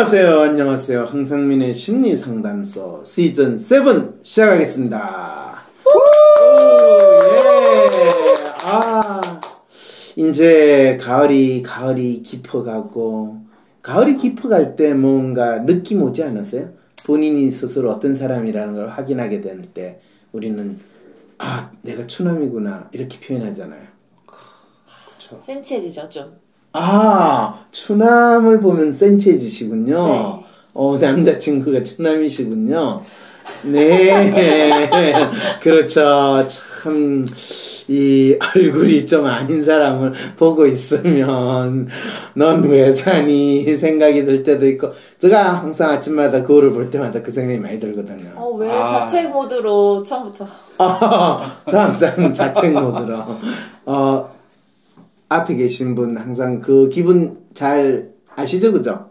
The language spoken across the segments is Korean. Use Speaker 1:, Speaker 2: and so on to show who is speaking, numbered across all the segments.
Speaker 1: 안녕하세요. 안녕하세요. 황상민의 심리 상담소 시즌 7 시작하겠습니다. 오, 예. 아, 이제 가을이 가을이 깊어가고 가을이 깊어갈 때 뭔가 느낌 오지 않았어요? 본인이 스스로 어떤 사람이라는 걸 확인하게 될 때 우리는 아, 내가 추남이구나 이렇게 표현하잖아요.
Speaker 2: 센치해지죠 좀.
Speaker 1: 아, 추남을 보면 센치해지시군요.
Speaker 2: 네.
Speaker 1: 어, 남자친구가 추남이시군요. 네. 그렇죠. 참, 이 얼굴이 좀 아닌 사람을 보고 있으면, 넌 왜 사니? 생각이 들 때도 있고, 제가 항상 아침마다 거울을 볼 때마다 그 생각이 많이 들거든요.
Speaker 2: 어 왜
Speaker 3: 아.
Speaker 2: 자체 모드로 처음부터
Speaker 1: 아, 저 항상 자책 모드로. 어, 앞에 계신 분 항상 그 기분 잘 아시죠, 그죠?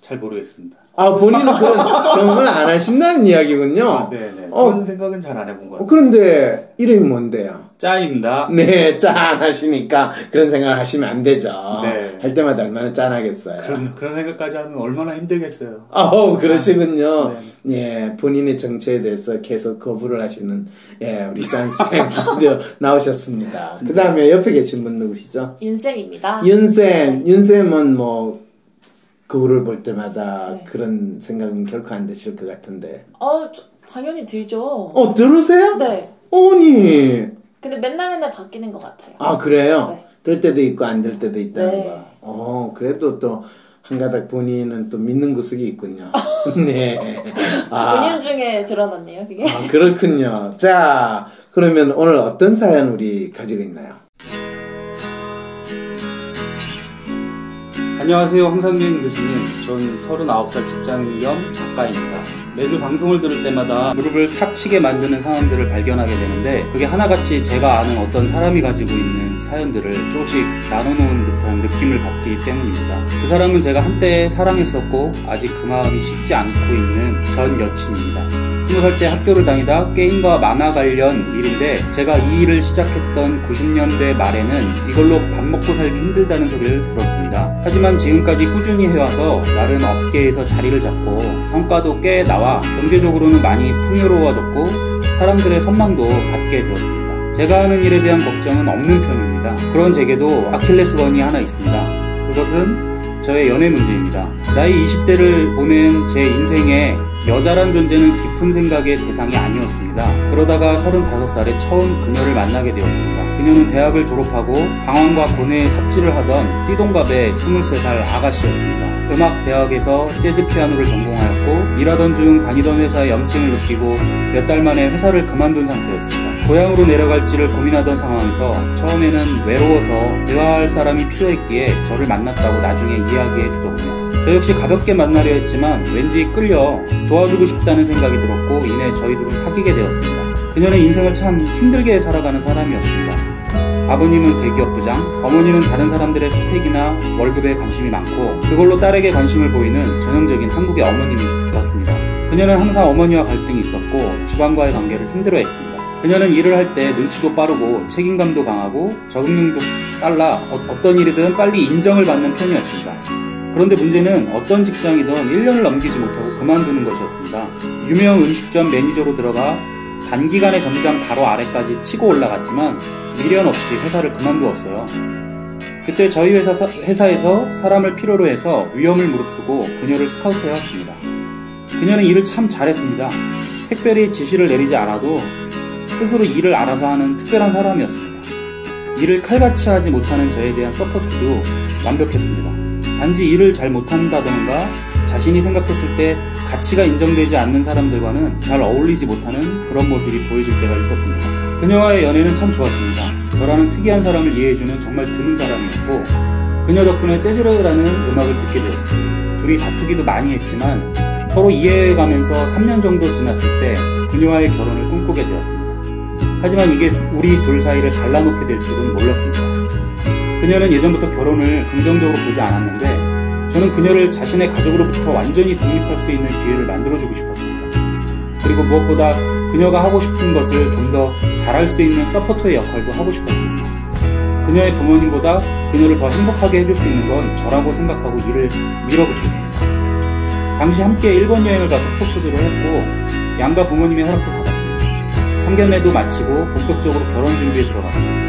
Speaker 3: 잘 모르겠습니다.
Speaker 1: 아, 본인은 그런 경험을 안 하신다는 이야기군요.
Speaker 3: 아, 네네.
Speaker 1: 어,
Speaker 3: 그런 생각은 잘 안 해본 것
Speaker 1: 어,
Speaker 3: 같아요.
Speaker 1: 그런데 이름이 뭔데요?
Speaker 3: 짜입니다.
Speaker 1: 네, 짠 하시니까 그런 생각을 하시면 안 되죠.
Speaker 3: 네.
Speaker 1: 할 때마다 얼마나 짠하겠어요.
Speaker 3: 그런, 그런 생각까지 하면 얼마나 힘들겠어요.
Speaker 1: 아우, 그러시군요.
Speaker 3: 네.
Speaker 1: 예, 본인의 정체에 대해서 계속 거부를 하시는, 예, 우리 짠쌤 나오셨습니다. 그 다음에 옆에 계신 분 누구시죠?
Speaker 2: 윤쌤입니다.
Speaker 1: 윤쌤, 윤쌤은 뭐, 거울을 볼 때마다
Speaker 2: 네.
Speaker 1: 그런 생각은 결코 안 드실 것 같은데.
Speaker 2: 어 저- 당연히 들죠.
Speaker 1: 어, 들으세요?
Speaker 2: 네.
Speaker 1: 아니.
Speaker 2: 근데 맨날 맨날 바뀌는 것 같아요.
Speaker 1: 아, 그래요?
Speaker 2: 네.
Speaker 1: 들 때도 있고 안들 때도 있다는
Speaker 2: 네.
Speaker 1: 거. 어, 그래도 또, 한 가닥 본인은 또 믿는 구석이 있군요. 네. 아,
Speaker 2: 본인 중에 드러났네요, 그게.
Speaker 1: 아, 그렇군요. 자, 그러면 오늘 어떤 사연 우리 가지고 있나요?
Speaker 3: 안녕하세요. 황상민 교수님. 전 39살 직장인 겸 작가입니다. 매주 방송을 들을 때마다 무릎을 탁 치게 만드는 상황들을 발견하게 되는데 그게 하나같이 제가 아는 어떤 사람이 가지고 있는 사연들을 조금씩 나눠놓은 듯한 느낌을 받기 때문입니다. 그 사람은 제가 한때 사랑했었고 아직 그 마음이 식지 않고 있는 전 여친입니다. 20살 때 학교를 다니다 게임과 만화 관련 일인데 제가 이 일을 시작했던 90년대 말에는 이걸로 밥 먹고 살기 힘들다는 소리를 들었습니다. 하지만 지금까지 꾸준히 해와서 나름 업계에서 자리를 잡고 성과도 꽤 나와 경제적으로는 많이 풍요로워졌고 사람들의 선망도 받게 되었습니다. 제가 하는 일에 대한 걱정은 없는 편입니다. 그런 제게도 아킬레스건이 하나 있습니다. 그것은 저의 연애 문제입니다. 나이 20대를 보낸 제 인생에 여자란 존재는 깊은 생각의 대상이 아니었습니다. 그러다가 35살에 처음 그녀를 만나게 되었습니다. 그녀는 대학을 졸업하고 방황과 고뇌에 삽질을 하던 띠동갑의 23살 아가씨였습니다. 음악 대학에서 재즈 피아노를 전공하였고 일하던 중 다니던 회사에 염증을 느끼고 몇 달 만에 회사를 그만둔 상태였습니다. 고향으로 내려갈지를 고민하던 상황에서 처음에는 외로워서 대화할 사람이 필요했기에 저를 만났다고 나중에 이야기해 주더군요. 저 역시 가볍게 만나려 했지만 왠지 끌려 도와주고 싶다는 생각이 들었고 이내 저희 둘은 사귀게 되었습니다. 그녀는 인생을 참 힘들게 살아가는 사람이었습니다. 아버님은 대기업 부장, 어머니는 다른 사람들의 스펙이나 월급에 관심이 많고 그걸로 딸에게 관심을 보이는 전형적인 한국의 어머님이었습니다. 그녀는 항상 어머니와 갈등이 있었고 집안과의 관계를 힘들어했습니다. 그녀는 일을 할 때 눈치도 빠르고 책임감도 강하고 적응력도 빨라 어, 떤 일이든 빨리 인정을 받는 편이었습니다. 그런데 문제는 어떤 직장이든 1년을 넘기지 못하고 그만두는 것이었습니다. 유명 음식점 매니저로 들어가 단기간에 점장 바로 아래까지 치고 올라갔지만 미련 없이 회사를 그만두었어요. 그때 저희 회사, 회사에서 사람을 필요로 해서 위험을 무릅쓰고 그녀를 스카우트해 왔습니다. 그녀는 일을 참 잘했습니다. 특별히 지시를 내리지 않아도 스스로 일을 알아서 하는 특별한 사람이었습니다. 일을 칼같이 하지 못하는 저에 대한 서포트도 완벽했습니다. 단지 일을 잘 못한다던가 자신이 생각했을 때 가치가 인정되지 않는 사람들과는 잘 어울리지 못하는 그런 모습이 보여질 때가 있었습니다. 그녀와의 연애는 참 좋았습니다. 저라는 특이한 사람을 이해해주는 정말 드문 사람이었고 그녀 덕분에 재즈라는 음악을 듣게 되었습니다. 둘이 다투기도 많이 했지만 서로 이해해가면서 3년 정도 지났을 때 그녀와의 결혼을 꿈꾸게 되었습니다. 하지만 이게 우리 둘 사이를 갈라놓게 될 줄은 몰랐습니다. 그녀는 예전부터 결혼을 긍정적으로 보지 않았는데 저는 그녀를 자신의 가족으로부터 완전히 독립할 수 있는 기회를 만들어주고 싶었습니다. 그리고 무엇보다 그녀가 하고 싶은 것을 좀 더 잘할 수 있는 서포터의 역할도 하고 싶었습니다. 그녀의 부모님보다 그녀를 더 행복하게 해줄 수 있는 건 저라고 생각하고 일을 밀어붙였습니다. 당시 함께 일본 여행을 가서 프로포즈를 했고 양가 부모님의 허락도 받았습니다. 상견례도 마치고 본격적으로 결혼 준비에 들어갔습니다.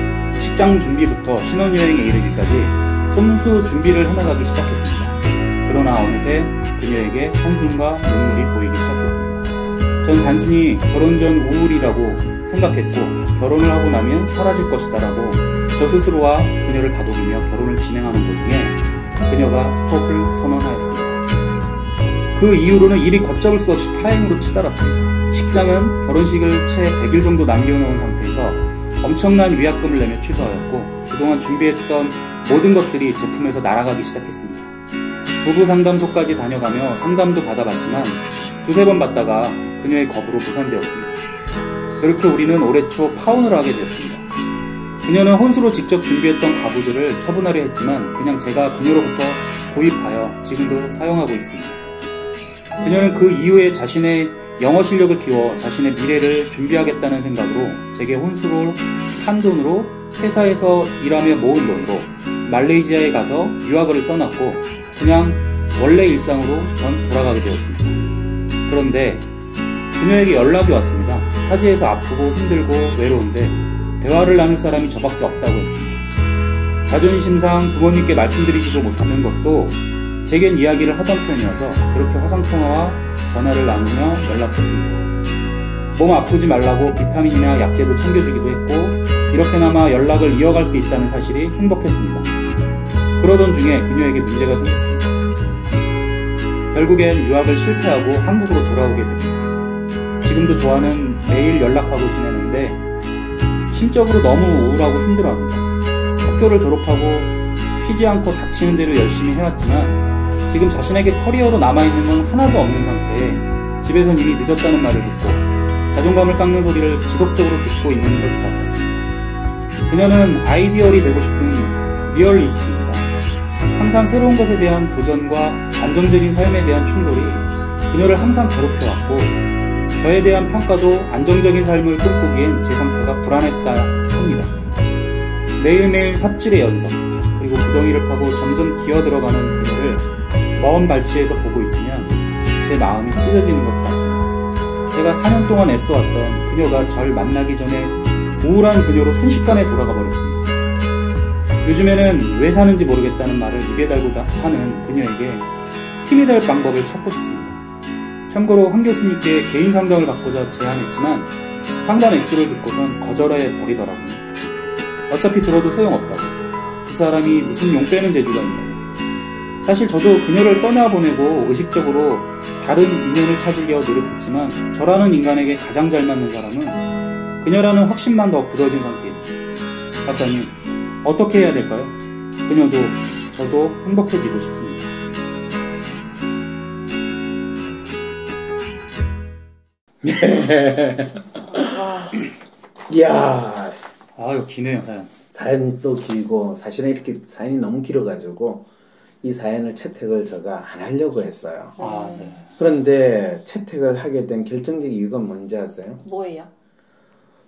Speaker 3: 직장 준비부터 신혼여행에 이르기까지 손수 준비를 해나가기 시작했습니다. 그러나 어느새 그녀에게 한숨과 눈물이 보이기 시작했습니다. 전 단순히 결혼 전 우울이라고 생각했고 결혼을 하고 나면 사라질 것이다라고 저 스스로와 그녀를 다독이며 결혼을 진행하는 도중에 그녀가 스톱을 선언하였습니다. 그 이후로는 일이 걷잡을 수 없이 파행으로 치달았습니다. 식장은 결혼식을 채 100일 정도 남겨놓은 상태에서 엄청난 위약금을 내며 취소하였고 그동안 준비했던 모든 것들이 제품에서 날아가기 시작했습니다. 부부 상담소까지 다녀가며 상담도 받아봤지만 두세 번 받다가 그녀의 겁으로 무산되었습니다. 그렇게 우리는 올해 초 파혼을 하게 되었습니다. 그녀는 혼수로 직접 준비했던 가구들을 처분하려 했지만 그냥 제가 그녀로부터 구입하여 지금도 사용하고 있습니다. 그녀는 그 이후에 자신의 영어 실력을 키워 자신의 미래를 준비하겠다는 생각으로 제게 혼수로 판 돈으로 회사에서 일하며 모은 돈으로 말레이시아에 가서 유학을 떠났고 그냥 원래 일상으로 전 돌아가게 되었습니다. 그런데 그녀에게 연락이 왔습니다. 타지에서 아프고 힘들고 외로운데 대화를 나눌 사람이 저밖에 없다고 했습니다. 자존심상 부모님께 말씀드리지도 못하는 것도 제겐 이야기를 하던 편이어서 그렇게 화상통화와 전화를 나누며 연락했습니다. 몸 아프지 말라고 비타민이나 약재도 챙겨주기도 했고 이렇게나마 연락을 이어갈 수 있다는 사실이 행복했습니다. 그러던 중에 그녀에게 문제가 생겼습니다. 결국엔 유학을 실패하고 한국으로 돌아오게 됩니다. 지금도 저와는 매일 연락하고 지내는데 심적으로 너무 우울하고 힘들어합니다. 학교를 졸업하고 쉬지 않고 닥치는 대로 열심히 해왔지만 지금 자신에게 커리어로 남아있는 건 하나도 없는 상태에 집에선 이미 늦었다는 말을 듣고 자존감을 깎는 소리를 지속적으로 듣고 있는 것 같았습니다. 그녀는 아이디얼이 되고 싶은 리얼리스트입니다. 항상 새로운 것에 대한 도전과 안정적인 삶에 대한 충돌이 그녀를 항상 괴롭혀왔고 저에 대한 평가도 안정적인 삶을 꿈꾸기엔 제 상태가 불안했다 합니다. 매일매일 삽질의 연속 그리고 구덩이를 파고 점점 기어들어가는 그녀를 먼 발치에서 보고 있으면 제 마음이 찢어지는 것 같습니다. 제가 4년 동안 애써왔던 그녀가 절 만나기 전에 우울한 그녀로 순식간에 돌아가 버렸습니다. 요즘에는 왜 사는지 모르겠다는 말을 입에 달고 사는 그녀에게 힘이 될 방법을 찾고 싶습니다. 참고로 황 교수님께 개인 상담을 받고자 제안했지만 상담 액수를 듣고선 거절해 버리더라고요. 어차피 들어도 소용없다고. 그 사람이 무슨 용 빼는 재주가 있냐고. 사실 저도 그녀를 떠나보내고 의식적으로 다른 인연을 찾으려 노력했지만 저라는 인간에게 가장 잘 맞는 사람은 그녀라는 확신만 더 굳어진 상태입니다. 박사님, 어떻게 해야 될까요? 그녀도 저도 행복해지고 싶습니다.
Speaker 2: 와,
Speaker 1: 이야,
Speaker 3: 아, 이거 기네요, 사연.
Speaker 1: 사연이 또 길고, 사실은 이렇게 사연이 너무 길어가지고, 이 사연을 채택을 제가 안 하려고 했어요.
Speaker 3: 아, 네.
Speaker 1: 그런데 채택을 하게 된 결정적 이유가 뭔지 아세요?
Speaker 2: 뭐예요?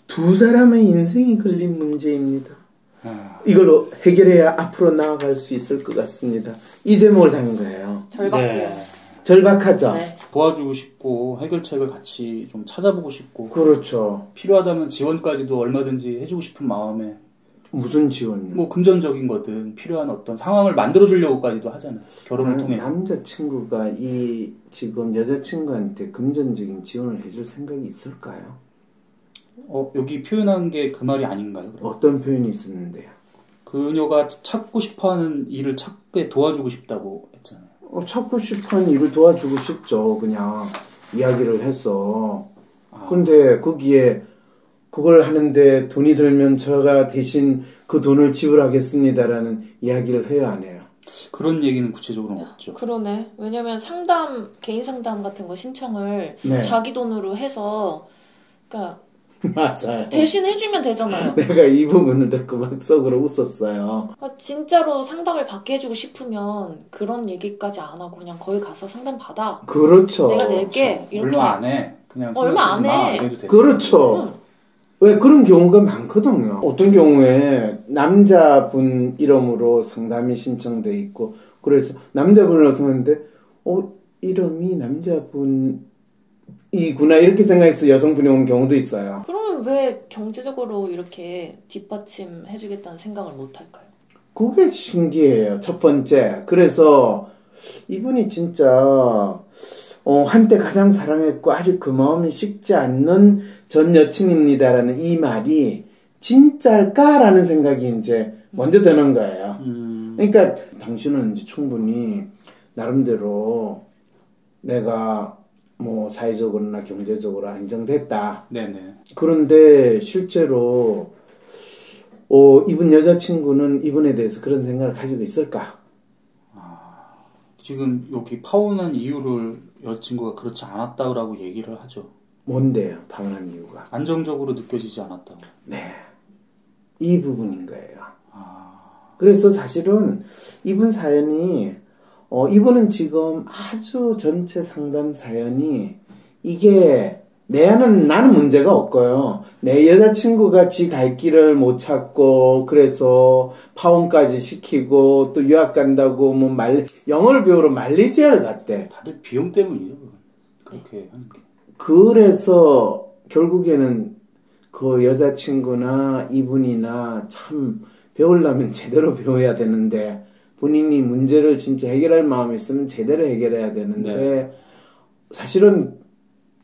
Speaker 1: 두 사람의 인생이 걸린 문제입니다.
Speaker 3: 아,
Speaker 1: 이걸로 해결해야 앞으로 나아갈 수 있을 것 같습니다. 이 제목을 담은 거예요.
Speaker 2: 절박해요.
Speaker 3: 네.
Speaker 1: 절박하죠?
Speaker 2: 네.
Speaker 3: 도와주고 싶고 해결책을 같이 좀 찾아보고 싶고
Speaker 1: 그렇죠.
Speaker 3: 필요하다면 지원까지도 얼마든지 해주고 싶은 마음에
Speaker 1: 무슨 지원요?
Speaker 3: 뭐 금전적인 거든 필요한 어떤 상황을 만들어 주려고까지도 하잖아요. 결혼을
Speaker 1: 음,
Speaker 3: 통해서.
Speaker 1: 남자 친구가 이 지금 여자 친구한테 금전적인 지원을 해줄 생각이 있을까요?
Speaker 3: 어, 여기 표현한 게 그 말이 아닌가요? 그럼?
Speaker 1: 어떤 표현이 있었는데요?
Speaker 3: 그녀가 찾고 싶어하는 일을 찾게 도와주고 싶다고 했잖아요.
Speaker 1: 어, 찾고 싶은 일을 도와주고 싶죠. 그냥 이야기를 해서.
Speaker 3: 아.
Speaker 1: 근데 거기에 그걸 하는데 돈이 들면 제가 대신 그 돈을 지불하겠습니다라는 이야기를 해야 안 해요.
Speaker 3: 그런 얘기는 구체적으로는 없죠.
Speaker 2: 그러네. 왜냐면 상담, 개인 상담 같은 거 신청을
Speaker 1: 네.
Speaker 2: 자기 돈으로 해서, 그러니까
Speaker 1: 맞아요.
Speaker 2: 대신 해주면 되잖아요.
Speaker 1: 내가 이 부분을 듣고 막 속으로 웃었어요.
Speaker 2: 아, 진짜로 상담을 받게 해주고 싶으면 그런 얘기까지 안 하고 그냥 거기 가서 상담 받아.
Speaker 1: 그렇죠.
Speaker 2: 내가 낼게. 이렇게.
Speaker 3: 얼마 안 해. 그냥
Speaker 2: 어, 얼마 안
Speaker 3: 마.
Speaker 2: 해.
Speaker 1: 그렇죠.
Speaker 2: 응.
Speaker 1: 왜 그런 경우가 많거든요. 어떤 경우에 남자분 이름으로 상담이 신청돼 있고 그래서 남자분을 쓰는데 어 이름이 남자분이구나 이렇게 생각해서 여성분이 온 경우도 있어요.
Speaker 2: 그러면 왜 경제적으로 이렇게 뒷받침 해주겠다는 생각을 못 할까요?
Speaker 1: 그게 신기해요. 첫 번째. 그래서 이분이 진짜 어, 한때 가장 사랑했고 아직 그 마음이 식지 않는 전 여친입니다라는 이 말이 진짜일까라는 생각이 이제 먼저 드는 거예요.
Speaker 3: 음,
Speaker 1: 그러니까 당신은 이제 충분히 나름대로 내가 뭐 사회적으로나 경제적으로 안정됐다.
Speaker 3: 네네.
Speaker 1: 그런데 실제로 어, 이분 여자친구는 이분에 대해서 그런 생각을 가지고 있을까?
Speaker 3: 지금 여기 파혼한 이유를 여자친구가 그렇지 않았다고 얘기를 하죠.
Speaker 1: 뭔데요? 방한 이유가.
Speaker 3: 안정적으로 느껴지지 않았다고.
Speaker 1: 네. 이 부분인 거예요. 그래서 사실은 이분 사연이, 어, 이분은 지금 아주 전체 상담 사연이 이게 내 안은 나는 문제가 없고요. 내 여자친구가 지 갈 길을 못 찾고 그래서 파혼까지 시키고 또 유학 간다고 뭐 말, 영어를 배우러 말레이시아를 갔대.
Speaker 3: 다들 비용 때문이죠. 그렇게 하는 게.
Speaker 1: 그래서 결국에는 그 여자친구나 이분이나 참 배우려면 제대로 배워야 되는데 본인이 문제를 진짜 해결할 마음이 있으면 제대로 해결해야 되는데 사실은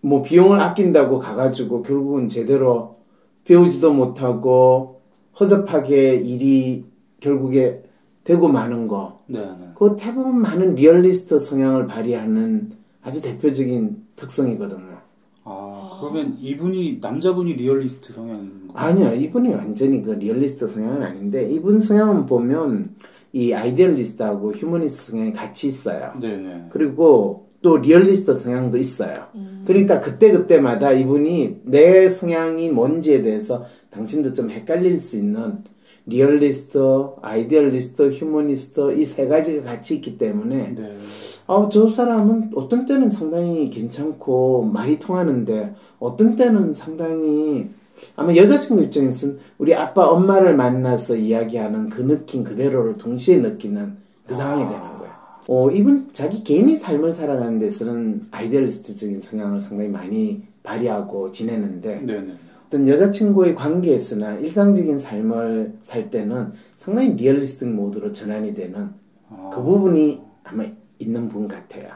Speaker 1: 뭐 비용을 아낀다고 가가지고 결국은 제대로 배우지도 못하고 허접하게 일이 결국에 되고 마는 거.
Speaker 3: 네 네.
Speaker 1: 그 대부분 많은 리얼리스트 성향을 발휘하는 아주 대표적인 특성이거든요.
Speaker 3: 아, 그러면 이분이 남자분이 리얼리스트 성향인 거.
Speaker 1: 아니요, 이분이 완전히 그 리얼리스트 성향은 아닌데, 이분 성향은 보면 이 아이디얼리스트하고 휴머니스트 성향이 같이 있어요.
Speaker 3: 네네.
Speaker 1: 그리고 또 리얼리스트 성향도 있어요. 그러니까 그때 그때마다 이분이 내 성향이 뭔지에 대해서 당신도 좀 헷갈릴 수 있는 리얼리스트, 아이디얼리스트, 휴머니스트 이 세 가지가 같이 있기 때문에
Speaker 3: 네.
Speaker 1: 아, 저 사람은 어떤 때는 상당히 괜찮고 말이 통하는데 어떤 때는 상당히 아마 여자친구 입장에서는 우리 아빠 엄마를 만나서 이야기하는 그 느낌 그대로를 동시에 느끼는 그 상황이 되는 거예요. 어, 이분 자기 개인의 삶을 살아가는 데서는 아이디얼리스트적인 성향을 상당히 많이 발휘하고 지내는데
Speaker 3: 네네.
Speaker 1: 어떤 여자친구의 관계에서나 일상적인 삶을 살 때는 상당히 리얼리스틱 모드로 전환이 되는
Speaker 3: 아.
Speaker 1: 그 부분이 아마 있는 분 같아요.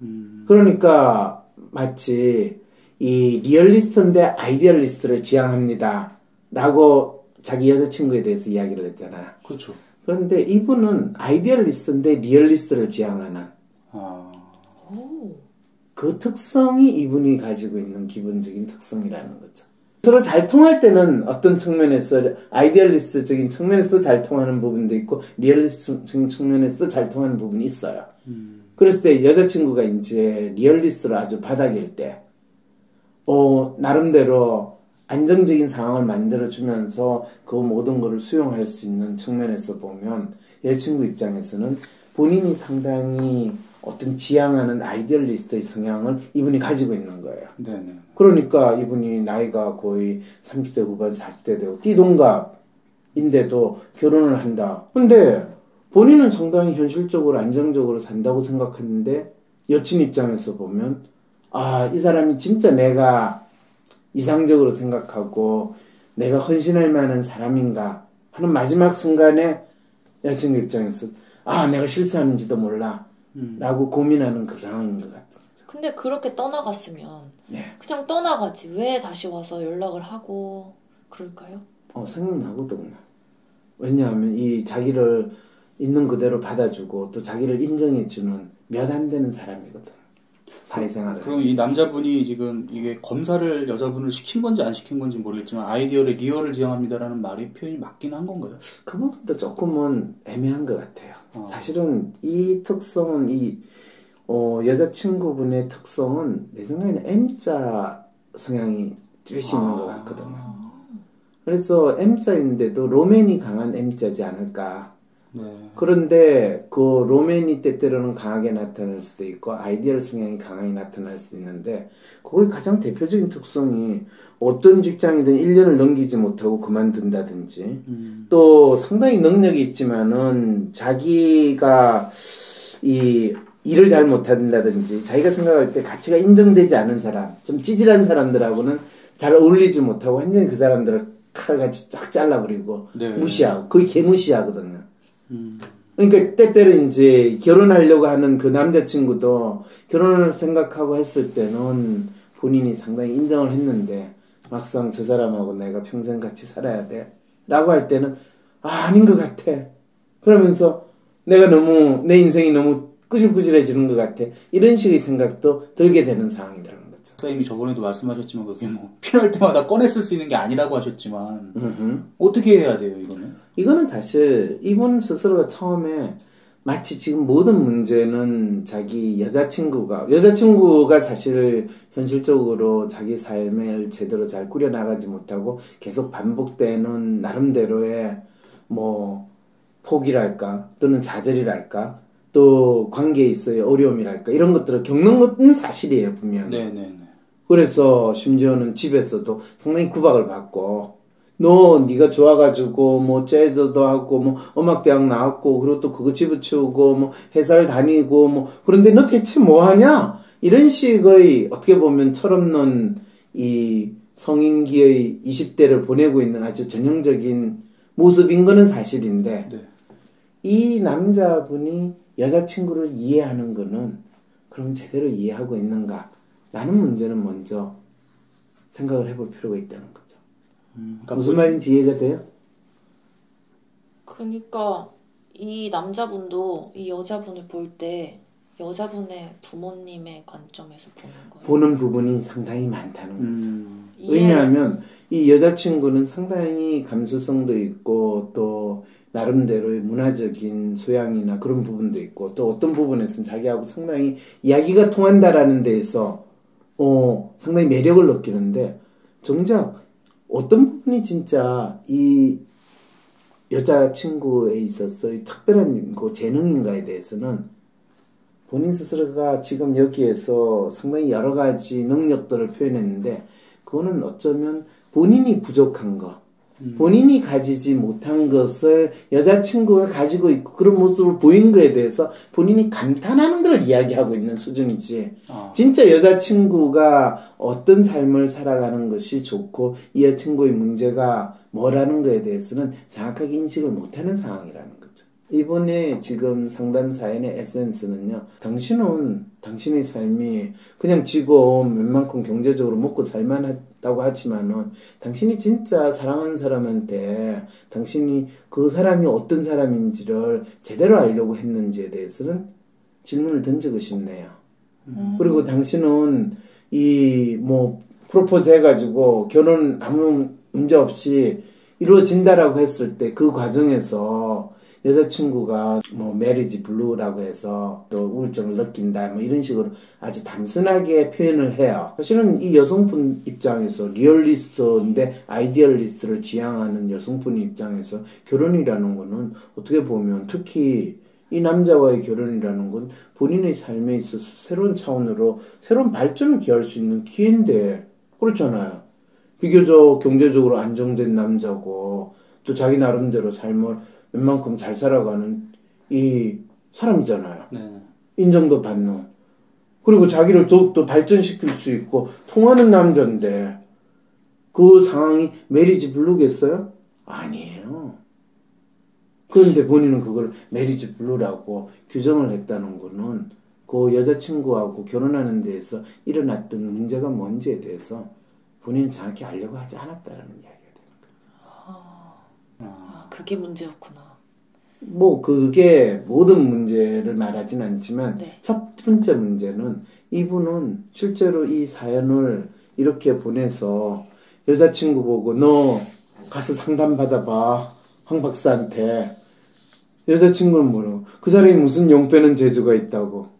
Speaker 3: 음,
Speaker 1: 그러니까 마치 이 realist인데 idealist를 지향합니다. 라고 자기 여자친구에 대해서 이야기를 했잖아요.
Speaker 3: 그렇죠.
Speaker 1: 그런데 이분은 idealist인데 realist를 지향하는
Speaker 3: 아,
Speaker 2: 오.
Speaker 1: 그 특성이 이분이 가지고 있는 기본적인 특성이라는 거죠. 서로 잘 통할 때는 어떤 측면에서 idealist적인 측면에서도 잘 통하는 부분도 있고 realist적인 측면에서도 잘 통하는 부분이 있어요.
Speaker 3: 음,
Speaker 1: 그랬을 때 여자친구가 이제 realist로 아주 바닥일 때, 어, 나름대로 안정적인 상황을 만들어주면서 그 모든 것을 수용할 수 있는 측면에서 보면 여자친구 입장에서는 본인이 상당히 어떤 지향하는 아이디얼리스트의 성향을 이분이 가지고 있는 거예요.
Speaker 3: 네네.
Speaker 1: 그러니까 이분이 나이가 거의 30대 후반, 40대 되고 띠동갑인데도 결혼을 한다. 근데 본인은 상당히 현실적으로 안정적으로 산다고 생각했는데 여친 입장에서 보면 아, 이 사람이 진짜 내가 이상적으로 생각하고 내가 헌신할 만한 사람인가 하는 마지막 순간에 여친 입장에서 아, 내가 실수하는지도 몰라. 라고 고민하는 그 상황인 것 같아요.
Speaker 2: 근데 그렇게 떠나갔으면
Speaker 1: 네.
Speaker 2: 그냥 떠나가지 왜 다시 와서 연락을 하고 그럴까요?
Speaker 1: 어, 생각나거든요. 왜냐하면 이 자기를 있는 그대로 받아주고 또 자기를 인정해주는 몇 안 되는 사람이거든. 사회생활을.
Speaker 3: 그럼 이 남자분이 지금 이게 검사를 여자분을 시킨 건지 안 시킨 건지 모르겠지만 아이디어를 리얼을 지향합니다라는 말이 표현이 맞긴 한 건가요?
Speaker 1: 그 부분도 조금은 애매한 것 같아요.
Speaker 3: 어.
Speaker 1: 사실은 이 특성은 이 어, 여자친구분의 특성은 내 생각에는 M자 성향이 뚜렷이 있는 것 같거든요. 그래서 M자인데도 로맨이 강한 M자지 않을까.
Speaker 3: 네.
Speaker 1: 그런데 그 로맨이 때때로는 강하게 나타날 수도 있고 ideal 성향이 강하게 나타날 수 있는데 그걸 가장 대표적인 특성이 어떤 직장이든 1년을 넘기지 못하고 그만둔다든지
Speaker 3: 음,
Speaker 1: 또 상당히 능력이 있지만은 자기가 이 일을 잘 못한다든지 자기가 생각할 때 가치가 인정되지 않은 사람, 좀 찌질한 사람들하고는 잘 어울리지 못하고 완전히 그 사람들을 칼같이 쫙 잘라버리고
Speaker 3: 네.
Speaker 1: 무시하고 거의 개무시하거든요.
Speaker 3: 음.
Speaker 1: 그러니까 때때로 이제 결혼하려고 하는 그 남자친구도 결혼을 생각하고 했을 때는 본인이 상당히 인정을 했는데 막상 저 사람하고 내가 평생 같이 살아야 돼? 라고 할 때는 아, 아닌 것 같아. 그러면서 내가 너무 내 인생이 너무 꾸질꾸질해지는 것 같아. 이런 식의 생각도 들게 되는 상황이라는
Speaker 3: 선생님이 저번에도 말씀하셨지만 그게 뭐 필요할 때마다 꺼냈을 수 있는 게 아니라고 하셨지만
Speaker 1: 음흠.
Speaker 3: 어떻게 해야 돼요 이거는?
Speaker 1: 이거는 사실 이분 스스로가 처음에 마치 지금 모든 문제는 자기 여자친구가 여자친구가 사실 현실적으로 자기 삶을 제대로 잘 꾸려나가지 못하고 계속 반복되는 나름대로의 뭐 포기랄까 또는 좌절이랄까 또 관계에 있어의 어려움이랄까 이런 것들을 겪는 것은 사실이에요 분명히
Speaker 3: 네네네.
Speaker 1: 그래서 심지어는 집에서도 상당히 구박을 받고 너 네가 좋아가지고 뭐 재즈도 하고 뭐 음악대학 나왔고 그리고 또 그거 집어치우고 뭐 회사를 다니고 뭐 그런데 너 대체 뭐 하냐 이런 식의 어떻게 보면 철없는 이 성인기의 20대를 보내고 있는 아주 전형적인 모습인 거는 사실인데
Speaker 3: 네.
Speaker 1: 이 남자분이 여자친구를 이해하는 거는 그럼 제대로 이해하고 있는가? 라는 문제는 먼저 생각을 해볼 필요가 있다는 거죠.
Speaker 3: 음, 그러니까
Speaker 1: 무슨 말인지 이해가 돼요?
Speaker 2: 그러니까 이 남자분도 이 여자분을 볼 때 여자분의 부모님의 관점에서 보는 거예요.
Speaker 1: 보는 부분이 상당히 많다는 거죠.
Speaker 3: 음,
Speaker 1: 왜냐하면 이 여자친구는 상당히 감수성도 있고 또 나름대로의 문화적인 소양이나 그런 부분도 있고 또 어떤 부분에서는 자기하고 상당히 이야기가 통한다라는 데에서 어 상당히 매력을 느끼는데 정작 어떤 부분이 진짜 이 여자친구에 있어서 이 특별한 그 재능인가에 대해서는 본인 스스로가 지금 여기에서 상당히 여러 가지 능력들을 표현했는데 그거는 어쩌면 본인이 부족한 거 본인이 가지지 못한 것을 여자친구가 가지고 있고 그런 모습을 보인 거에 대해서 본인이 감탄하는 걸 이야기하고 있는 수준이지
Speaker 3: 아.
Speaker 1: 진짜 여자친구가 어떤 삶을 살아가는 것이 좋고 이 여자친구의 문제가 뭐라는 거에 대해서는 정확하게 인식을 못하는 상황이라는 거죠. 이번에 지금 상담 사연의 에센스는요. 당신은 당신의 삶이 그냥 지금 웬만큼 경제적으로 먹고 살만 하다고 하지만은 당신이 진짜 사랑하는 사람한테 당신이 그 사람이 어떤 사람인지를 제대로 알려고 했는지에 대해서는 질문을 던지고 싶네요. 그리고 당신은 이 뭐 프로포즈 해가지고 결혼 아무 문제 없이 이루어진다라고 했을 때 그 과정에서 여자친구가 뭐 marriage blue라고 해서 또 우울증을 느낀다 뭐 이런 식으로 아주 단순하게 표현을 해요. 사실은 이 여성분 입장에서 realist인데 idealist를 지향하는 여성분 입장에서 결혼이라는 거는 어떻게 보면 특히 이 남자와의 결혼이라는 건 본인의 삶에 있어서 새로운 차원으로 새로운 발전을 기할 수 있는 기회인데 그렇잖아요. 비교적 경제적으로 안정된 남자고 또 자기 나름대로 삶을 웬만큼 잘 살아가는 이 사람이잖아요.
Speaker 3: 네.
Speaker 1: 인정도 받는. 그리고 자기를 더욱더 발전시킬 수 있고 통하는 남자인데 그 상황이 marriage blue겠어요? 아니에요. 그런데 본인은 그걸 marriage blue라고 규정을 했다는 거는 그 여자친구하고 결혼하는 데에서 일어났던 문제가 뭔지에 대해서 본인은 정확히 알려고 하지 거예요.
Speaker 2: 아, 그게 문제였구나.
Speaker 1: 뭐 그게 모든 문제를 말하진 않지만
Speaker 2: 네.
Speaker 1: 첫 번째 문제는 이분은 실제로 이 사연을 이렇게 보내서 여자친구 보고 너 가서 상담 받아봐 황 박사한테 여자친구는 뭐라고 그 사람이 무슨 용 빼는 재주가 있다고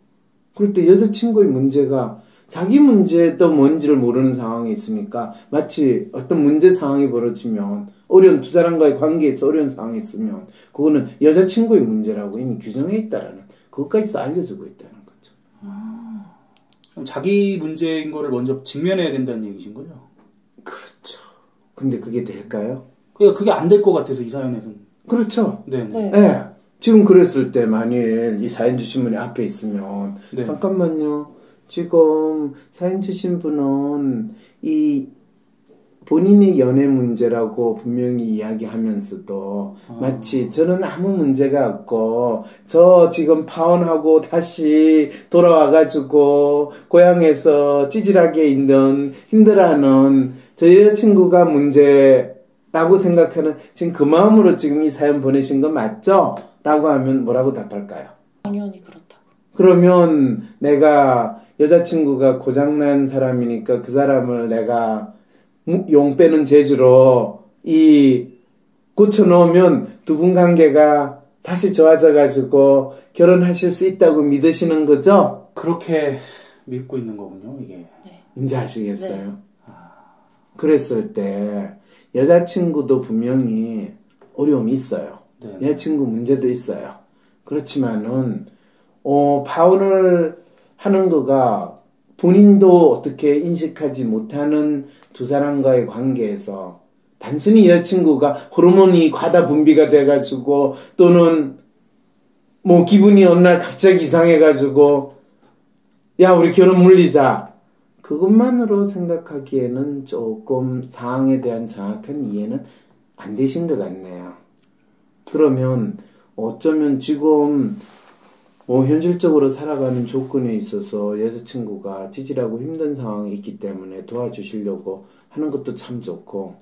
Speaker 1: 그럴 때 여자친구의 문제가 자기 문제도 뭔지를 모르는 상황이 있으니까 마치 어떤 문제 상황이 벌어지면 어려운 두 사람과의 관계에서 어려운 상황이 있으면 그거는 여자친구의 문제라고 이미 규정해 있다라는 그것까지도 알려주고 있다는 거죠.
Speaker 3: 그럼 자기 문제인 거를 먼저 직면해야 된다는 얘기신 거죠?
Speaker 1: 그렇죠. 근데 그게 될까요?
Speaker 3: 그러니까 그게 안 될 것 같아서 이 사연에서는.
Speaker 1: 그렇죠.
Speaker 3: 네네.
Speaker 2: 네.
Speaker 1: 예. 지금 그랬을 때 만일 이 사연 주신 분이 앞에 있으면
Speaker 3: 네.
Speaker 1: 잠깐만요. 지금 사연 주신 분은 이 본인의 연애 문제라고 분명히 이야기하면서도 마치 저는 아무 문제가 없고 저 지금 파혼하고 다시 돌아와가지고 고향에서 찌질하게 있는 힘들어하는 저 여자친구가 문제라고 생각하는 지금 그 마음으로 지금 이 사연 보내신 거 맞죠? 라고 하면 뭐라고 답할까요?
Speaker 2: 당연히 그렇다고.
Speaker 1: 그러면 내가 여자친구가 고장난 사람이니까 그 사람을 내가 무- 용 빼는 재주로 이 고쳐놓으면 두 분 관계가 다시 좋아져가지고 결혼하실 수 있다고 믿으시는 거죠?
Speaker 3: 그렇게 믿고 있는 거군요, 이게.
Speaker 2: 네.
Speaker 1: 이제 아시겠어요? 그랬을 때 여자친구도 분명히 어려움이 있어요.
Speaker 3: 네.
Speaker 1: 여자친구 문제도 있어요. 그렇지만은 어, 파혼을 하는 거가 본인도 어떻게 인식하지 못하는 두 사람과의 관계에서 단순히 여자친구가 호르몬이 과다 분비가 돼가지고 또는 뭐 기분이 어느 날 갑자기 이상해가지고 야 우리 결혼 물리자 그것만으로 생각하기에는 조금 상황에 대한 정확한 이해는 안 되신 것 같네요. 그러면 어쩌면 지금 어, 현실적으로 살아가는 조건에 있어서 여자친구가 찌질하고 힘든 상황이 있기 때문에 도와주시려고 하는 것도 참 좋고.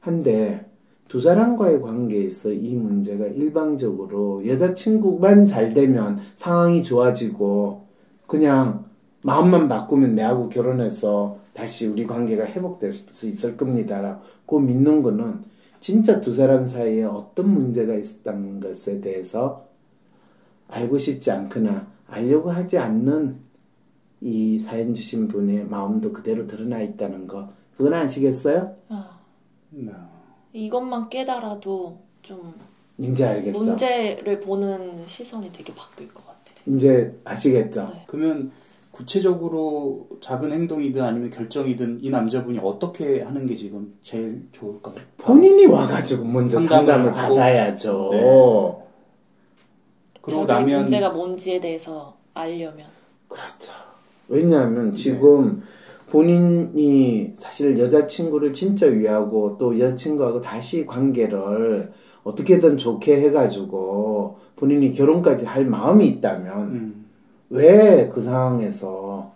Speaker 1: 한데 두 사람과의 관계에서 이 문제가 일방적으로 여자친구만 잘 되면 상황이 좋아지고 그냥 마음만 바꾸면 내하고 결혼해서 다시 우리 관계가 회복될 수 있을 겁니다라고 믿는 거는 진짜 두 사람 사이에 어떤 문제가 있었다는 것에 대해서 알고 싶지 않거나 알려고 하지 않는 이 사연 주신 분의 마음도 그대로 드러나 있다는 거 그건 아시겠어요?
Speaker 2: 아,
Speaker 3: 네.
Speaker 2: 이것만 깨달아도 좀
Speaker 1: 이제 알겠죠?
Speaker 2: 문제를 보는 시선이 되게 바뀔 것 같아요.
Speaker 1: 이제 아시겠죠?
Speaker 2: 네.
Speaker 3: 그러면 구체적으로 작은 행동이든 아니면 결정이든 이 남자분이 어떻게 하는 게 지금 제일 좋을까요?
Speaker 1: 본인이 와가지고 먼저
Speaker 3: 상담을
Speaker 1: 상담을. 받아야죠.
Speaker 3: 네. 그러고
Speaker 2: 자기
Speaker 3: 나면
Speaker 2: 문제가 뭔지에 대해서 알려면
Speaker 1: 그렇죠. 왜냐하면 지금 본인이 사실 여자친구를 진짜 위하고 또 여자친구하고 다시 관계를 어떻게든 좋게 해가지고 본인이 결혼까지 할 마음이 있다면
Speaker 3: 음,
Speaker 1: 왜그 상황에서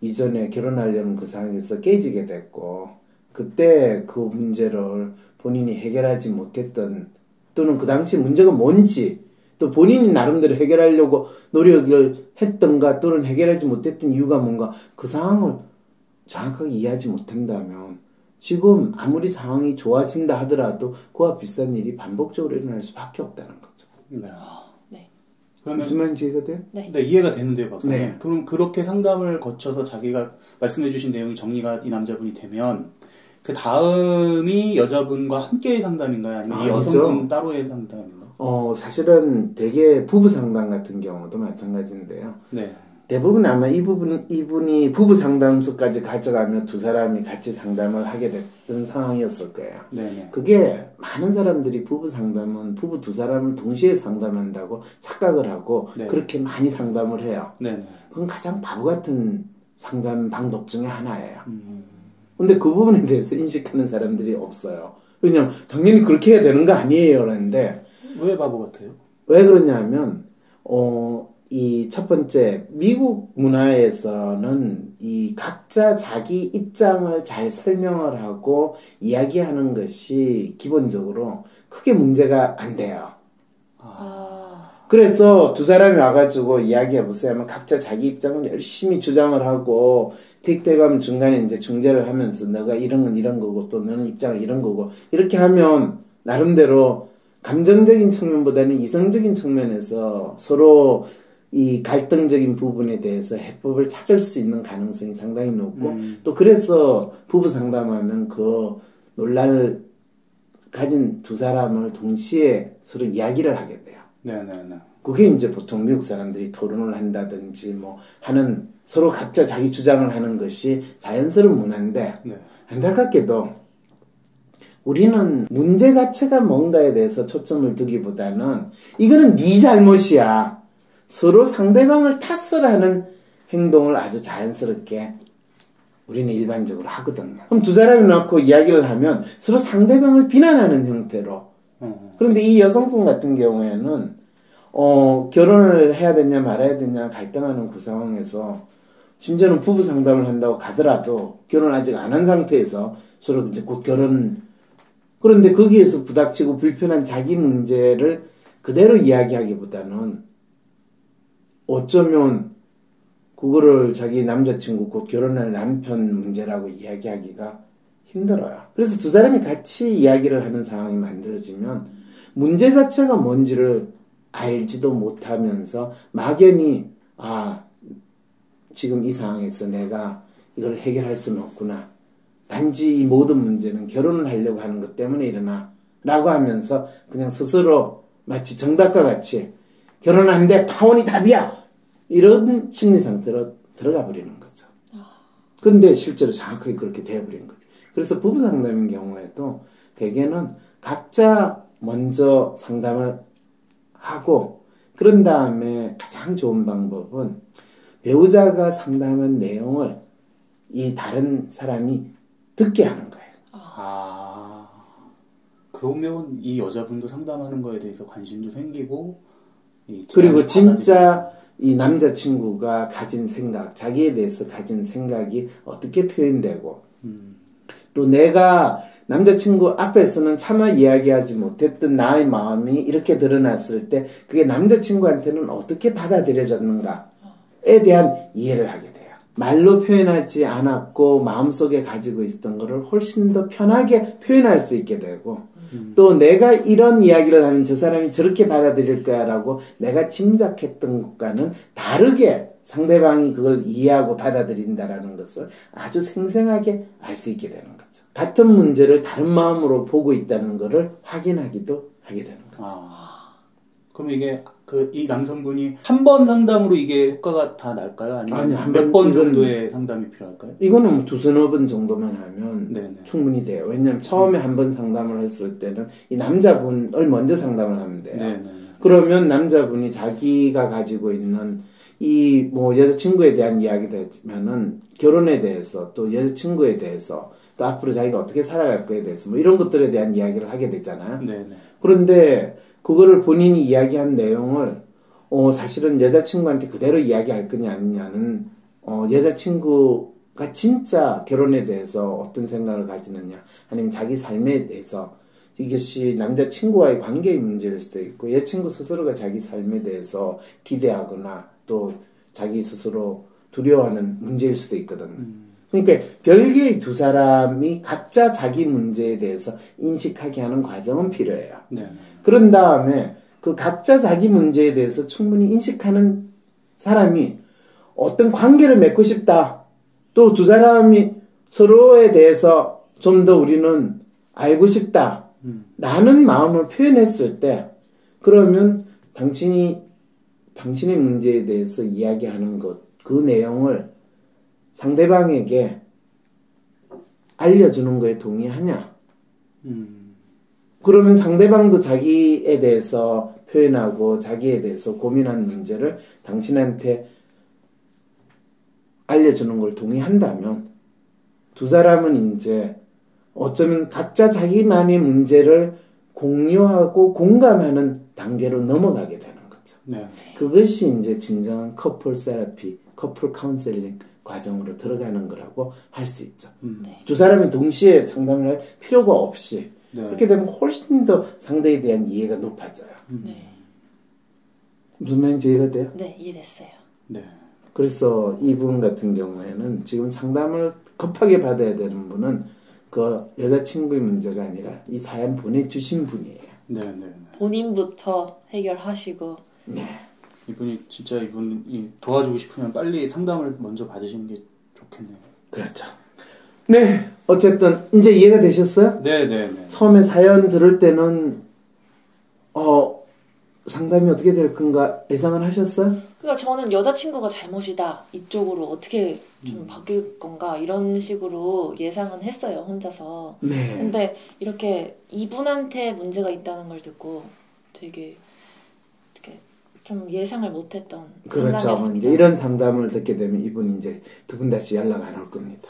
Speaker 1: 이전에 결혼하려는 그 상황에서 깨지게 됐고 그때 그 문제를 본인이 해결하지 못했던 또는 그 당시 문제가 뭔지 또 본인이 나름대로 해결하려고 노력을 했던가 또는 해결하지 못했던 이유가 뭔가 그 상황을 정확하게 이해하지 못한다면 지금 아무리 상황이 좋아진다 하더라도 그와 비슷한 일이 반복적으로 일어날 수밖에 없다는 거죠.
Speaker 3: 네.
Speaker 2: 네.
Speaker 3: 그러면
Speaker 1: 무슨 말인지 이해가 돼요?
Speaker 2: 네.
Speaker 3: 네, 이해가 되는데요, 박사님.
Speaker 1: 네.
Speaker 3: 그럼 그렇게 상담을 거쳐서 자기가 말씀해주신 내용이 정리가 이 남자분이 되면 그 다음이 여자분과 함께의 상담인가요? 아니면 이
Speaker 1: 아니죠.
Speaker 3: 여성분 따로의 상담인가요?
Speaker 1: 어, 사실은 되게 부부 상담 같은 경우도 마찬가지인데요.
Speaker 3: 네.
Speaker 1: 대부분 아마 이 부분, 이분이 부부 상담소까지 가져가며 두 사람이 같이 상담을 하게 됐던 상황이었을 거예요.
Speaker 3: 네네.
Speaker 1: 그게 많은 사람들이 부부 상담은 부부 두 사람을 동시에 상담한다고 착각을 하고
Speaker 3: 네.
Speaker 1: 그렇게 많이 상담을 해요.
Speaker 3: 네네.
Speaker 1: 그건 가장 바보 같은 상담 방법 중에 하나예요.
Speaker 3: 음,
Speaker 1: 근데 그 부분에 대해서 인식하는 사람들이 없어요. 왜냐면 당연히 그렇게 해야 되는 거 아니에요. 그러는데
Speaker 3: 왜 바보 같아요?
Speaker 1: 왜 그러냐면 어, 이 첫 번째 미국 문화에서는 이 각자 자기 입장을 잘 설명을 하고 이야기하는 것이 기본적으로 크게 문제가 안 돼요.
Speaker 2: 아,
Speaker 1: 그래서 두 사람이 와가지고 이야기해 보세요 하면 각자 자기 입장을 열심히 주장을 하고 택대감 중간에 이제 중재를 하면서 너가 이런 건 이런 거고 또 너는 입장은 이런 거고 이렇게 하면 나름대로 감정적인 측면보다는 이성적인 측면에서 서로 이 갈등적인 부분에 대해서 해법을 찾을 수 있는 가능성이 상당히 높고
Speaker 3: 음.
Speaker 1: 또 그래서 부부 상담하면 그 논란을 가진 두 사람을 동시에 서로 이야기를 하게 돼요.
Speaker 3: 네네네.
Speaker 1: 그게 이제 보통 미국 사람들이 토론을 한다든지 뭐 하는 서로 각자 자기 주장을 하는 것이 자연스러운 문화인데
Speaker 3: 네.
Speaker 1: 안타깝게도 우리는 문제 자체가 뭔가에 대해서 초점을 두기보다는 이거는 네 잘못이야. 서로 상대방을 탓을 하는 행동을 아주 자연스럽게 우리는 일반적으로 하거든요. 그럼 두 사람이 놓고 이야기를 하면 서로 상대방을 비난하는 형태로.
Speaker 3: 어.
Speaker 1: 그런데 이 여성분 같은 경우에는 어, 결혼을 해야 되냐 말아야 되냐 갈등하는 그 상황에서 심지어는 부부 상담을 한다고 가더라도 결혼 아직 안 한 상태에서 서로 이제 곧 결혼 그런데 거기에서 부닥치고 불편한 자기 문제를 그대로 이야기하기보다는 어쩌면 그거를 자기 남자친구 곧 결혼할 남편 문제라고 이야기하기가 힘들어요. 그래서 두 사람이 같이 이야기를 하는 상황이 만들어지면 문제 자체가 뭔지를 알지도 못하면서 막연히 아 지금 이 상황에서 내가 이걸 해결할 수는 없구나. 단지 이 모든 문제는 결혼을 하려고 하는 것 때문에 일어나. 라고 하면서 그냥 스스로 마치 정답과 같이 결혼 안 돼. 파혼이 답이야. 이런 심리 상태로 들어가 버리는 거죠. 그런데 실제로 정확하게 그렇게 되어버린 거죠. 그래서 부부 상담인 경우에도 대개는 각자 먼저 상담을 하고 그런 다음에 가장 좋은 방법은 배우자가 상담한 내용을 이 다른 사람이 듣게 하는 거예요.
Speaker 3: 아. 그러면 이 여자분도 상담하는 거에 대해서 관심도 생기고 이
Speaker 1: 그리고 진짜 이 남자친구가 가진 생각, 자기에 대해서 가진 생각이 어떻게 표현되고
Speaker 3: 음.
Speaker 1: 또 내가 남자친구 앞에서는 차마 이야기하지 못했던 나의 마음이 이렇게 드러났을 때 그게 남자친구한테는 어떻게 받아들여졌는가에 대한 이해를 하게. 말로 표현하지 않았고 마음속에 가지고 있었던 것을 훨씬 더 편하게 표현할 수 있게 되고 또 내가 이런 이야기를 하면 저 사람이 저렇게 받아들일 거야라고 내가 짐작했던 것과는 다르게 상대방이 그걸 이해하고 받아들인다라는 것을 아주 생생하게 알 수 있게 되는 거죠. 같은 문제를 다른 마음으로 보고 있다는 것을 확인하기도 하게 되는 거죠.
Speaker 3: 아. 그럼 이게 그 이 남성분이 한 번 상담으로 이게 효과가 다 날까요?
Speaker 1: 아니,
Speaker 3: 아니면 한몇
Speaker 1: 번,
Speaker 3: 번
Speaker 1: 이건-
Speaker 3: 정도의 상담이 필요할까요?
Speaker 1: 이거는 뭐 두서너 번 정도만 하면
Speaker 3: 네네.
Speaker 1: 충분히 돼요. 왜냐하면 처음에 한 번 상담을 했을 때는 이 남자분을 먼저 상담을 하면 돼요.
Speaker 3: 네네.
Speaker 1: 그러면 남자분이 자기가 가지고 있는 이 뭐 여자친구에 대한 이야기도 했지만은 결혼에 대해서 또 여자친구에 대해서 또 앞으로 자기가 어떻게 살아갈 거에 대해서 뭐 이런 것들에 대한 이야기를 하게 되잖아요.
Speaker 3: 네네.
Speaker 1: 그런데 그거를 본인이 이야기한 내용을 어 사실은 여자친구한테 그대로 이야기할 거냐 아니냐는 어 여자친구가 진짜 결혼에 대해서 어떤 생각을 가지느냐 아니면 자기 삶에 대해서 이것이 남자친구와의 관계의 문제일 수도 있고 여자친구 스스로가 자기 삶에 대해서 기대하거나 또 자기 스스로 두려워하는 문제일 수도 있거든요. 그러니까 별개의 두 사람이 각자 자기 문제에 대해서 인식하게 하는 과정은 필요해요.
Speaker 3: 네네.
Speaker 1: 그런 다음에 그 각자 자기 문제에 대해서 충분히 인식하는 사람이 어떤 관계를 맺고 싶다. 또 두 사람이 서로에 대해서 좀 더 우리는 알고 싶다. 라는 마음을 표현했을 때, 그러면 당신이, 당신의 문제에 대해서 이야기하는 것, 그 내용을 상대방에게 알려주는 거에 동의하냐?
Speaker 3: 음.
Speaker 1: 그러면 상대방도 자기에 대해서 표현하고 자기에 대해서 고민한 문제를 당신한테 알려주는 걸 동의한다면 두 사람은 이제 어쩌면 각자 자기만의 문제를 공유하고 공감하는 단계로 넘어가게 되는 거죠.
Speaker 3: 네.
Speaker 1: 그것이 이제 진정한 couple therapy, couple counseling 과정으로 들어가는 거라고 할 수 있죠.
Speaker 3: 음.
Speaker 2: 네.
Speaker 1: 두 사람이 동시에 상담을 할 필요가 없이
Speaker 3: 네.
Speaker 1: 그렇게 되면 훨씬 더 상대에 대한 이해가 높아져요.
Speaker 2: 네.
Speaker 1: 무슨 말인지 이해가 돼요?
Speaker 2: 네, 이해됐어요.
Speaker 3: 네.
Speaker 1: 그래서 이분 같은 경우에는 지금 상담을 급하게 받아야 되는 분은 그 여자친구의 문제가 아니라 이 사연 보내주신 분이에요.
Speaker 3: 네 네.
Speaker 2: 본인부터 해결하시고
Speaker 1: 네.
Speaker 3: 이분이 진짜 이분이 도와주고 싶으면 빨리 상담을 먼저 받으시는 게 좋겠네요.
Speaker 1: 그렇죠. 네. 어쨌든 이제 이해가 되셨어요?
Speaker 3: 네 네 네.
Speaker 1: 처음에 사연 들을 때는 어 상담이 어떻게 될 건가 예상을 하셨어요?
Speaker 2: 그러니까 저는 여자친구가 잘못이다 이쪽으로 어떻게
Speaker 1: 음.
Speaker 2: 좀 바뀔 건가 이런 식으로 예상은 했어요 혼자서
Speaker 1: 네.
Speaker 2: 근데 이렇게 이분한테 문제가 있다는 걸 듣고 되게 좀 예상을 못했던
Speaker 1: 그렇죠.
Speaker 2: 상담이었습니다.
Speaker 1: 이제 이런 상담을 듣게 되면 이분이 이제 두 분 다시 연락 안 올 겁니다.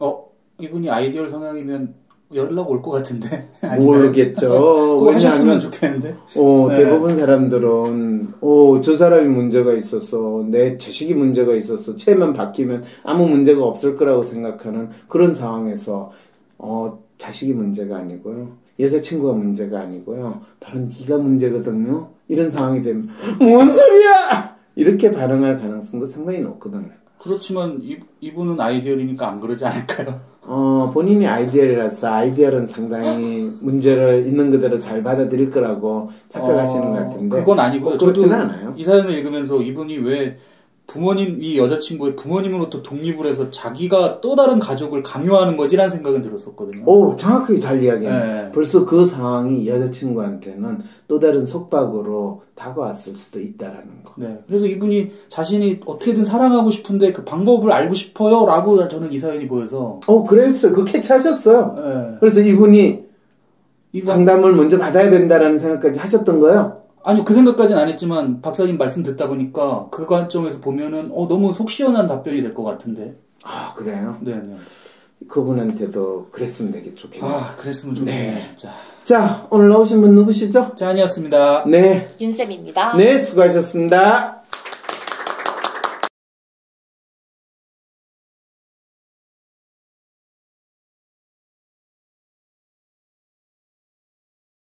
Speaker 3: 어 이분이 ideal 성향이면 연락 올 것 같은데?
Speaker 1: 모르겠죠. 왜냐하면
Speaker 3: 좋겠는데
Speaker 1: 어,
Speaker 3: 네.
Speaker 1: 대부분 사람들은 어, 저 사람이 문제가 있었어. 내 자식이 문제가 있었어. 쟤만 바뀌면 아무 문제가 없을 거라고 생각하는 그런 상황에서 어, 자식이 문제가 아니고요. 여자친구가 문제가 아니고요. 바로 네가 문제거든요. 이런 상황이 되면 뭔 소리야! 이렇게 반응할 가능성도 상당히 높거든요.
Speaker 3: 그렇지만 이, 이분은 아이디얼이니까 안 그러지 않을까요?
Speaker 1: 어, 본인이 아이디얼이라서 아이디얼은 상당히 문제를 있는 그대로 잘 받아들일 거라고 착각하시는
Speaker 3: 어,
Speaker 1: 것 같은데.
Speaker 3: 그건.
Speaker 1: 꼭 그렇지는
Speaker 3: 저도
Speaker 1: 않아요.
Speaker 3: 이 사연을 읽으면서 이분이 왜 부모님 이 여자친구의 부모님으로부터 독립을 해서 자기가 또 다른 가족을 강요하는 거지라는 생각은 들었었거든요.
Speaker 1: 오, 정확하게 잘 이야기하네.
Speaker 3: 네.
Speaker 1: 벌써 그 상황이 여자친구한테는 또 다른 속박으로 다가왔을 수도 있다라는 거.
Speaker 3: 네. 그래서 이분이 자신이 어떻게든 사랑하고 싶은데 그 방법을 알고 싶어요라고 저는 이 사연이 보여서
Speaker 1: 어, 그랬어요. 그 캐치하셨어요.
Speaker 3: 네.
Speaker 1: 그래서 이분이
Speaker 3: 이분
Speaker 1: 상담을 먼저 받아야 된다라는 생각까지 하셨던 거예요.
Speaker 3: 아니 그 생각까지는 안 했지만 박사님 말씀 듣다 보니까 그 관점에서 보면은 어 너무 속 시원한 답변이 될 것 같은데.
Speaker 1: 아, 그래요?
Speaker 3: 네네.
Speaker 1: 그분한테도 그랬으면 되게 좋겠네요.
Speaker 3: 아 그랬으면 좋겠네요
Speaker 1: 네.
Speaker 3: 진짜.
Speaker 1: 자, 오늘 나오신 분 누구시죠?
Speaker 3: 짠이었습니다.
Speaker 1: 네.
Speaker 2: 윤쌤입니다.
Speaker 1: 네, 수고하셨습니다.